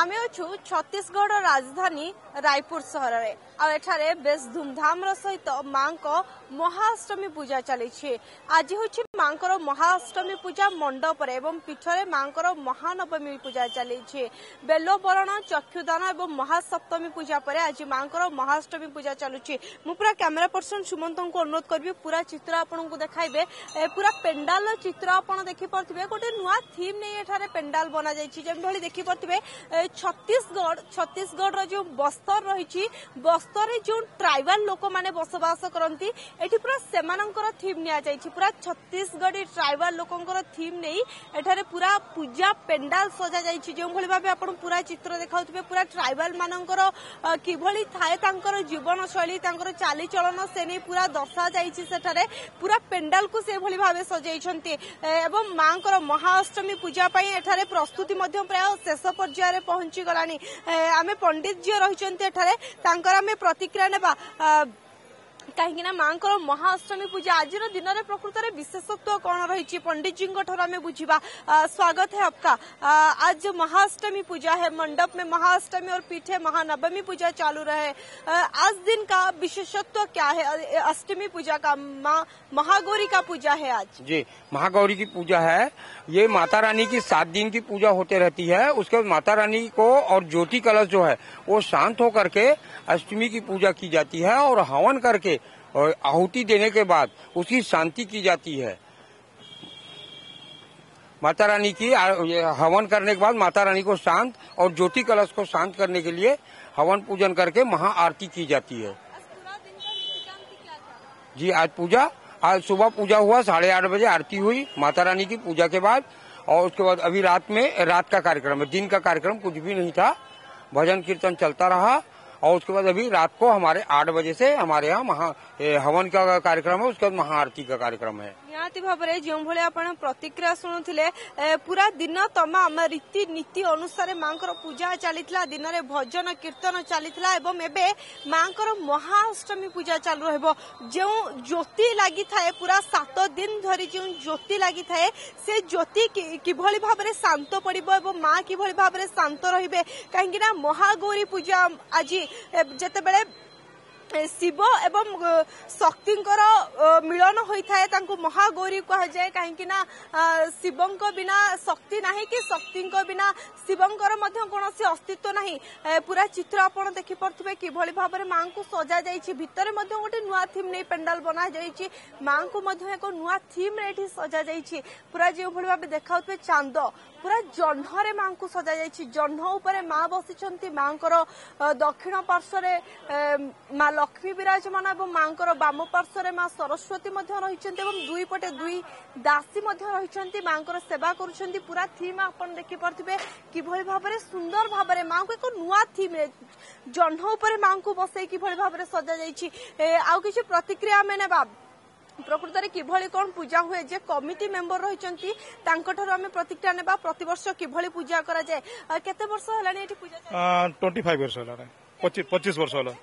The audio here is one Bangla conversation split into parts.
ଆମେ ଅଛୁ ଛତିଶଗଡ଼ ରାଜଧାନୀ ରାୟପୁର ସହରରେ ଆଉ ଏଠାରେ ବେଶ ଧୁମଧାମର ସହିତ ମାଙ୍କ ମହାଅଷ୍ଟମୀ ପୂଜା ଚାଲିଛି ଆଜି ହେଉଛି মাঙ্কর মহাষ্টমী পূজা মণ্ডপরে এবং পিঠরে মাঙ্কর মহানবমী পূজা চালিয়েছে বেলবরণ চক্ষুদান এবং মহাসপ্তমী পূজা পরে আজ মাঙ্কর মহাষ্টমী পূজা চালুছে মু পুরা ক্যামেরা পর্সন সুমন্ত অনুরোধ করবি পুরা চিত্র আপনার দেখাইবে পুরা পেন্ডাল চিত্র আপনার দেখিপারে গোটে নয় থিম নিয়ে এখানে পেন্ডাল বনা যাই যেভাবে দেখিপারে ছত্তিশগড় ছত্তিশগড় যে বস্তর রয়েছে বস্তরে যে ট্রাইবাল লোক মানে বসবাস করতে এটি পুরা সেমানকর থিম নিয়ে যাই পুরা ছত্তিশ ছত্তিশগড় ট্রাইবাল লোকঙ্কর থিম নেই এখানে পুরা পূজা পেন্ডাল সজা যাই যেভাবে ভাবে আপনার পুরা চিত্র দেখাউবে পুরা ট্রাইবাল মানকর কিভাবে থাকে তাঁর জীবনশৈলী তাঁর চালিচলন সে নিয়ে পুরা দর্শা যাই সেঠারে পুরা পেন্ডাল কু সেভাবে ভাবে সজাইছেন এবং মাঙ্কর মহাষ্টমী পূজা পাই এখানে প্রস্তুতি প্রায় শেষ পর্যায়ে পৌঁছিগলা আমি পণ্ডিত ঝিও রয়েছেন এখানে তাঁর আমি প্রতিক্রিয়া নেবা कहीं महाअष्टमी पूजा आज दिन में प्रकृत में विशेषत्व कौन रही पंडित जी ଆମେ बुझा स्वागत है आपका आज महाअष्टमी पूजा है मंडप में महाअष्टमी और पीठे महानवमी पूजा चालू रहे आज दिन का विशेषत्व क्या है अष्टमी पूजा का महागौरी का पूजा है आज जी महागौरी की पूजा है ये माता रानी की सात दिन की पूजा होते रहती है उसके बाद माता रानी को और ज्योति कलश जो है वो शांत होकर के अष्टमी की पूजा की जाती है और हवन करके और आहुति देने के बाद उसकी शांति की जाती है माता रानी की हवन करने के बाद माता रानी को शांत और ज्योति कलश को शांत करने के लिए हवन पूजन करके महाआरती की जाती है जी आज पूजा आज सुबह पूजा हुआ साढ़े आठ बजे आरती हुई माता रानी की पूजा के बाद और उसके बाद अभी रात में रात का कार्यक्रम है दिन का कार्यक्रम कुछ भी नहीं था भजन कीर्तन चलता रहा और उसके बाद अभी रात को हमारे आठ बजे से हमारे यहाँ महा हवन का कार्यक्रम है उसके बाद महाआरती का कार्यक्रम है जो भाई प्रतिक्रिया शुणुते पूरा दिन तमाम रीति नीति अनुसार माँ पूजा चली दिन में भजन कीर्तन चली महाअष्टमी पूजा चालू रो जो ज्योति लगी था पूरा सात दिन धरी जो ज्योति लगी था से ज्योति किभली शांत पड़े और माँ कि शांत रे कहीं महागौरी पूजा आज যেতবে শিব এবং শক্তিঙ্কর মিলন হয়ে থাকে তাঁকু মহাগৌরী কিন্তু না শিবঙ্ক বিনা শক্তি না কি শক্তিঙ্ক বিনা শিবঙ্কর কোণী অস্তিত্ব না পুরা চিত্র আপনার দেখিপারে কিভাবে ভাবে মা সজা যাই ভিতরে গোটে নূয়া থিম নিয়ে পেন্ডাল বনা যাই মা এক নূয়া থিম্রে এটি সজা যাই পুরা যেভাবে ভাবে দেখা চাঁদ ପୁରା ଜହ୍ନରେ ମାଙ୍କୁ ସଜାଯାଇଛି ଜହ୍ନ ଉପରେ ମା ବସିଛନ୍ତି ମାଙ୍କର ଦକ୍ଷିଣ ପାର୍ଶ୍ୱରେ ମା ଲକ୍ଷ୍ମୀ ବିରାଜମାନ ଏବଂ ମାଙ୍କର ବାମ ପାର୍ଶ୍ୱରେ ମା ସରସ୍ୱତୀ ମଧ୍ୟ ରହିଛନ୍ତି ଏବଂ ଦୁଇ ପଟେ ଦୁଇ ଦାସୀ ମଧ୍ୟ ରହିଛନ୍ତି ମାଙ୍କର ସେବା କରୁଛନ୍ତି ପୁରା ଥିମ୍ ଆପଣ ଦେଖିପାରୁଥିବେ কিভাবে ভাবে সুন্দর ভাবে মাকে এক নূয়া থিমে জহ্ন উপরে মাঙ্কু বসাই কিভাবে ভাবে সজা যাই আউ কিছু প্রতিক্রিয়া আমি নেবা ପ୍ରକୃତରେ କିଭଳି କ'ଣ ପୂଜା ହୁଏ ଯେ କମିଟି ମେମ୍ବର ରହିଛନ୍ତି ତାଙ୍କଠାରୁ ଆମେ ପ୍ରତିକ୍ରିୟା ନେବା ପ୍ରତିବର୍ଷ କିଭଳି ପୂଜା କରାଯାଏ କେତେ ବର୍ଷ ହେଲାଣି ଏଠି ପୂଜା ଟ୍ୱେଣ୍ଟି ଫାଇଭ୍ ବର୍ଷ ହେଲାଣି ପଚିଶ ବର୍ଷ ହେଲା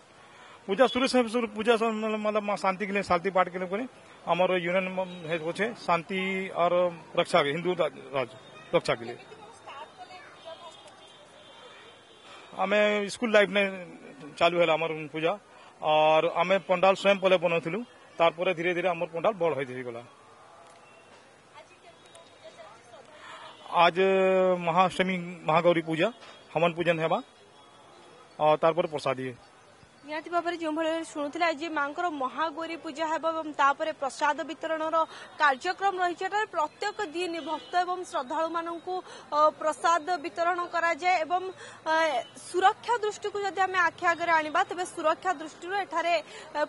पूजा शुरू से शुरू पूजा मतलब माँ शांति के लिए शांति पाठ के लिए करें हमारे यूनियन है वो है शांति और रक्षा के हिंदू राज रक्षा के लिए हमें स्कूल लाइफ ने चालू है हमारे पूजा और हमें पंडाल स्वयं पहले बनाऊँ তারপরে ধীরে ধীরে আমার পন্ডাল বড় হয়ে যাইগল আজ মহাষ্টমী মহাগৌরী পূজা হवन পূজন হবা और तार पर प्रसादी ନିହାତି ଭାବରେ ଯେଉଁଭଳି ଶୁଣୁଥିଲେ ଆଜି ମାଙ୍କର ମହାଗୌରୀ ପୂଜା ହେବ ଏବଂ ତାପରେ ପ୍ରସାଦ ବିତରଣର କାର୍ଯ୍ୟକ୍ରମ ରହିଛି ଏଠାରେ ପ୍ରତ୍ୟେକ ଦିନ ଭକ୍ତ ଏବଂ ଶ୍ରଦ୍ଧାଳୁମାନଙ୍କୁ ପ୍ରସାଦ ବିତରଣ କରାଯାଏ ଏବଂ ସୁରକ୍ଷା ଦୃଷ୍ଟିକୁ ଯଦି ଆମେ ଆଖି ଆଗରେ ଆଣିବା ତେବେ ସୁରକ୍ଷା ଦୃଷ୍ଟିରୁ ଏଠାରେ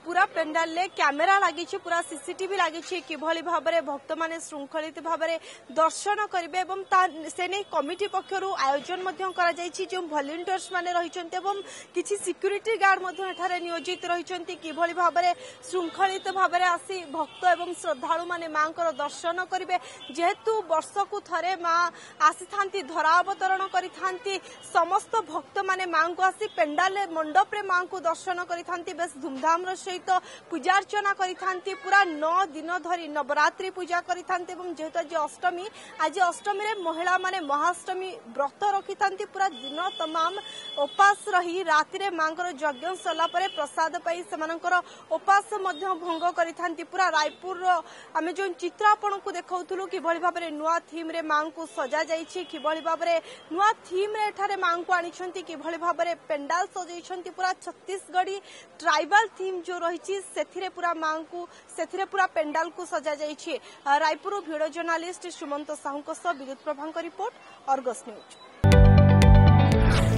ପୁରା ପେଣ୍ଡାଲରେ କ୍ୟାମେରା ଲାଗିଛି ପୁରା ସିସିଟିଭି ଲାଗିଛି କିଭଳି ଭାବରେ ଭକ୍ତମାନେ ଶୃଙ୍ଖଳିତ ଭାବରେ ଦର୍ଶନ କରିବେ ଏବଂ ତା ସେ ନେଇ କମିଟି ପକ୍ଷରୁ ଆୟୋଜନ ମଧ୍ୟ କରାଯାଇଛି ଯେଉଁ ଭଲ୍ୟୁଣ୍ଟିୟର୍ସ ମାନେ ରହିଛନ୍ତି ଏବଂ କିଛି ସିକ୍ୟୁରିଟି ଗାର୍ଡ ମଧ୍ୟ ମଧ୍ୟ ଏଠାରେ ନିୟୋଜିତ ରହିଛନ୍ତି କିଭଳି ଭାବରେ ଶୃଙ୍ଖଳିତ ଭାବରେ ଆସି ଭକ୍ତ ଏବଂ ଶ୍ରଦ୍ଧାଳୁମାନେ ମାଙ୍କର ଦର୍ଶନ କରିବେ ଯେହେତୁ ବର୍ଷକୁ ଥରେ ମା ଆସିଥାନ୍ତି ଧରା ଅବତରଣ କରିଥାନ୍ତି ସମସ୍ତ ଭକ୍ତମାନେ ମାଙ୍କୁ ଆସି ପେଣ୍ଡାଲରେ ମଣ୍ଡପରେ ମାଙ୍କୁ ଦର୍ଶନ କରିଥାନ୍ତି ବେଶ ଧୁମଧାମର ସହିତ ପୂଜାର୍ଚ୍ଚନା କରିଥାନ୍ତି ପୁରା ନଅ ଦିନ ଧରି ନବରାତ୍ରି ପୂଜା କରିଥାନ୍ତି ଏବଂ ଯେହେତୁ ଆଜି ଅଷ୍ଟମୀ ଆଜି ଅଷ୍ଟମୀରେ ମହିଳାମାନେ ମହାଷ୍ଟମୀ ବ୍ରତ ରଖିଥାନ୍ତି ପୁରା ଦିନ ତମାମ ଉପାସ ରହି ରାତିରେ ମାଙ୍କର ଯଜ୍ଞ ସରିଲା ପ୍ରସାଦ ପାଇ ସେମାନଙ୍କର ଉପାସ ମଧ୍ୟ ଭଙ୍ଗ କରିଥାନ୍ତି ପୁରା ରାୟପୁରର ଆମେ ଯେଉଁ ଚିତ୍ର ଆପଣଙ୍କୁ ଦେଖାଉଥିଲୁ କିଭଳି ଭାବରେ ନୂଆ ଥିମ୍ରେ ମାଙ୍କୁ ସଜାଯାଇଛି କିଭଳି ଭାବରେ ନୂଆ ଥିମ୍ରେ ଏଠାରେ ମାଙ୍କୁ ଆଣିଛନ୍ତି କିଭଳି ଭାବରେ ପେଣ୍ଡାଲ ସଜାଇଛନ୍ତି ପୁରା ଛତିଶଗଡ଼ି ଟ୍ରାଇବାଲ ଥିମ୍ ଯେଉଁ ରହିଛି ସେଥିରେ ପୁରା ମାଙ୍କୁ ସେଥିରେ ପୁରା ପେଣ୍ଡାଲକୁ ସଜାଯାଇଛି ରାୟପୁର ଭିଡ଼ିଓ ଜର୍ଣ୍ଣାଲିଷ୍ଟ ସୁମନ୍ତ ସାହୁଙ୍କ ସହ ବିଦ୍ୟୁତ ପ୍ରଭାଙ୍କ ରିପୋର୍ଟ ଅର୍ଗସ୍ ନ୍ୟୁଜ୍